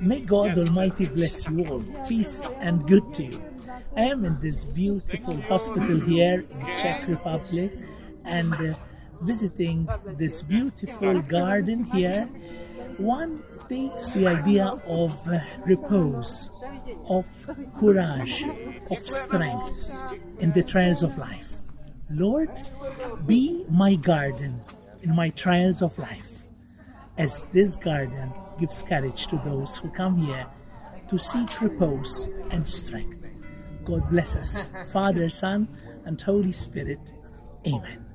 May God Almighty bless you all. Peace and good to you. I am in this beautiful hospital here in Czech Republic and uh, visiting this beautiful garden here. One takes the idea of uh, repose, of courage, of strength in the trials of life. Lord, be my garden in my trials of life, as this garden gives courage to those who come here to seek repose and strength. God bless us, Father, Son, and Holy Spirit. Amen.